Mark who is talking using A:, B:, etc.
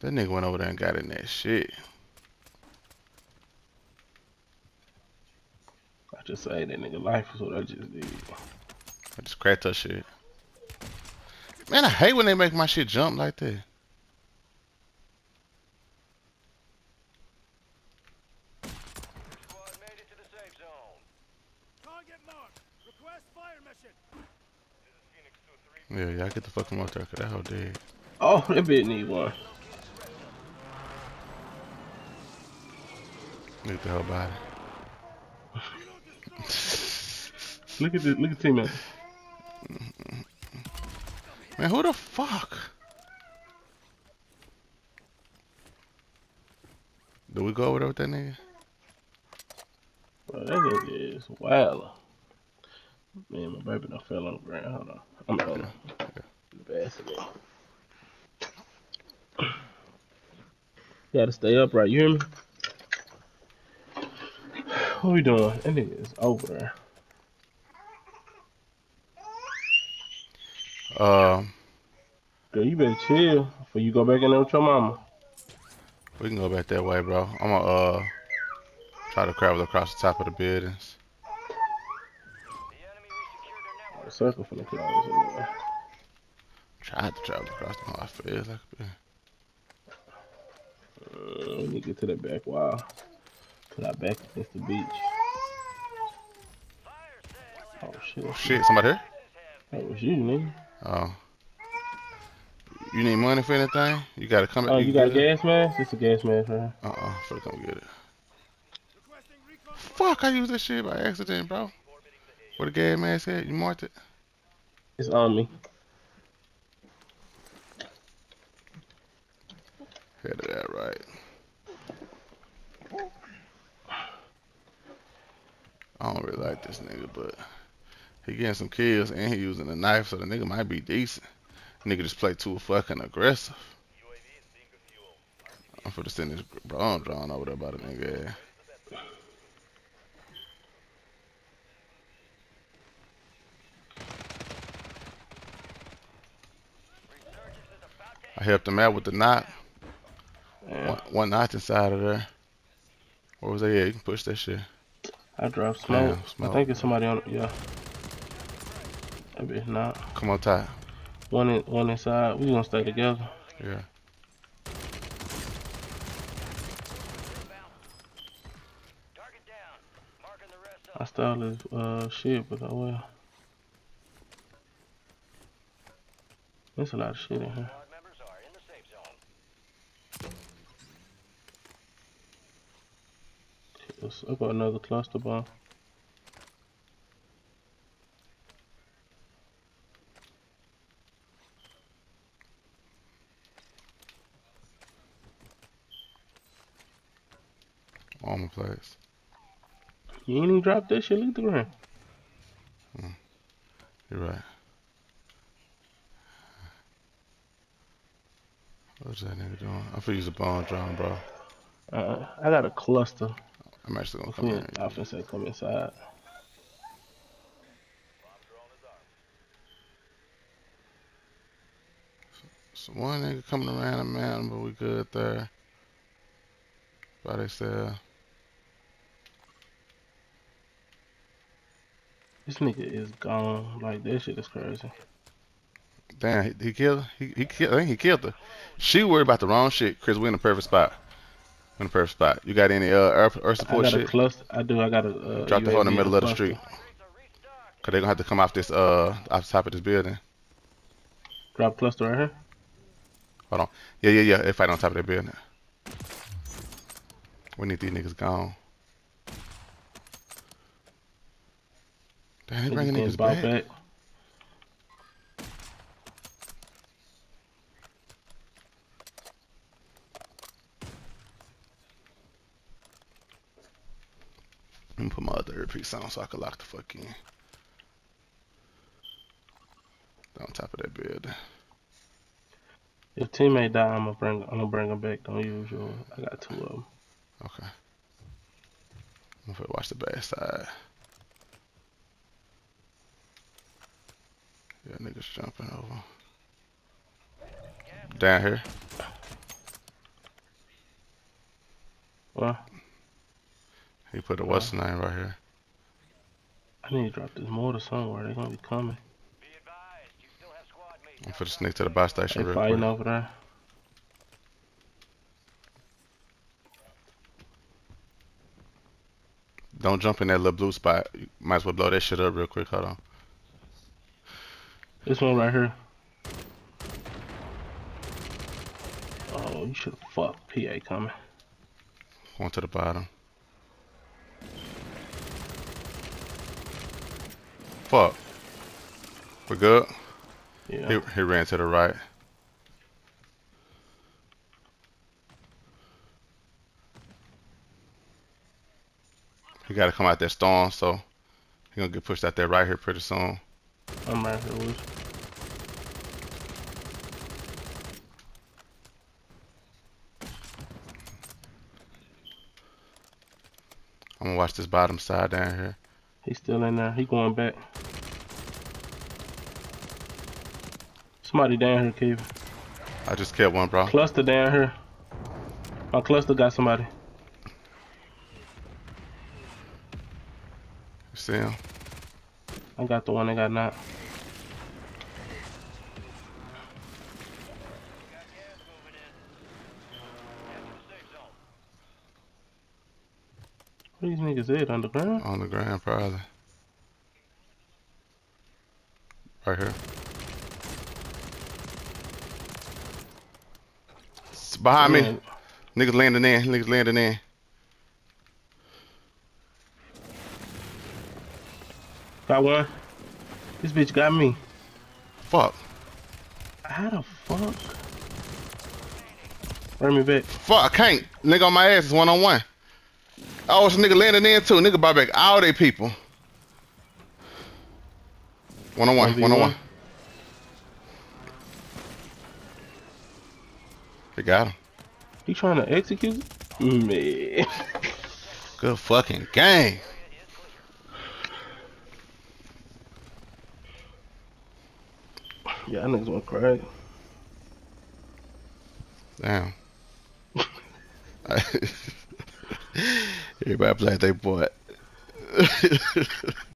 A: That nigga went over there and got in that shit.
B: I just say that nigga life is what I just did.
A: I just cracked her shit. Man, I hate when they make my shit jump like that.
C: Squad made it to the safe zone.
D: Target marked. Request fire mission.
C: This is Phoenix 2-3.
A: Yeah, y'all get the fuck from cause that hoe dead.
B: Oh, that bitch need one.
A: Look at the hell body.
B: Look at this. Look at teammate.
A: Man, who the fuck? Do we go over there with that nigga?
B: Bro, that nigga is wild. Man, my baby done fell on the ground. Hold on. I'm on the basket. Gotta stay upright. You hear me? What we doing? That nigga over.
A: Um,
B: Girl, you better chill before you go back in there with your mama.
A: we can go back that way, bro. I'm gonna uh try to travel across the top of the buildings.
C: The enemy resecured their network.
B: The circle for the in there.
A: Tried to travel across the mall. Feels like a.
B: Uh, we need to get to the back wall. Put our back against the beach. Oh shit.
A: Oh, shit, somebody here?
B: That was you, nigga.
A: Oh. You need money for anything? You gotta come
B: Oh, you got a gas mask? It's a gas mask, right?
A: Uh-uh, for to come get it. Fuck, I used this shit by accident, bro. What the gas mask at? You marked it?
B: It's on me.
A: Had it that right. I don't really like this nigga, but he getting some kills and he using a knife, so the nigga might be decent. Nigga just play too fucking aggressive.
C: UAV is being good fuel.
A: I'm finna send this bomb drone over there by the nigga. ass.
C: Resurgence is about to
A: I helped him out with the knot.
B: Yeah.
A: One, one inside of there. Where was that? Yeah, you can push that shit.
B: I dropped smoke.
A: Damn, smoke.
B: I think it's somebody on. Yeah. Maybe it's not.
A: Come on, top.
B: One in, one inside. We gonna stay together.
A: Yeah.
C: target down. Marking the rest
B: I stole his uh shit, but oh well. There's a lot of shit in here. Let's- I got another cluster bar.
A: On my place.
B: You ain't even dropped that shit. Look at the ground.
A: You're right. What's that nigga doing? I'm finna use a bomb drone, bro.
B: Uh, I got a cluster.
A: I'm actually gonna come
B: Come
A: in.
B: I finna say come inside.
A: So one nigga coming around the mountain, but we good there. By themselves.
B: This nigga is gone. Like that shit is crazy.
A: Damn, he, he killed her. He, he killed. I think he killed her. She worried about the wrong shit. Chris, we in the perfect spot. In the perfect spot. You got any uh earth, earth
B: I
A: support
B: got a cluster. I do. I got a. Uh,
A: Drop the hole in the middle of the street. Cause they're gonna have to come off this uh off the top of this building.
B: Drop cluster right here.
A: Hold on. Yeah, yeah, yeah. They fight on top of that building. We need these niggas gone. Damn, they bringing niggas back.
B: back.
A: Let me put my other earpiece on so I can lock the fuck in. On top of that building.
B: If teammate die, I'm gonna bring. I'm gonna bring him back. Don't use yours. I got two of them.
A: Okay. I'm gonna watch the back side. Yeah, niggas jumping over. Down here.
B: Well,
A: He put a what's the name right here.
B: I need to drop this mortar somewhere. They're gonna be coming.
C: Be advised, you still have squad mates.
A: I'm finna sneak to the buy station
B: They
A: real
B: fighting
A: quick.
B: over there.
A: Don't jump in that little blue spot. You might as well blow that shit up real quick. Hold on.
B: This one right here. Oh, you should have fucked PA coming.
A: One to the bottom. Fuck. We're good.
B: Yeah.
A: He, he ran to the right. He got to come out that storm, so he gonna get pushed out there right here pretty soon.
B: I'm right here you.
A: I'm gonna watch this bottom side down here.
B: He's still in there. He going back. Somebody down here, Kevin.
A: I just killed one, bro.
B: Cluster down here. My cluster got somebody.
A: You see him?
B: I got the one that got knocked.
C: Got gas moving in. Head to the safe zone.
B: Where these niggas at? Underground?
A: On the ground, probably. Right here. It's behind me. Niggas landing in. Niggas landing in.
B: Got one. This bitch got me.
A: Fuck.
B: How the fuck? Bring me back.
A: Fuck, I can't. Nigga on my ass is one on one. Oh, it's a nigga landing in too. Nigga buy back all they people. One on one,
B: 1v1.
A: on one. They got him.
B: He trying to execute? Man.
A: Good fucking game.
B: yeah, that niggas went crazy.
A: Damn. Everybody play like they boy.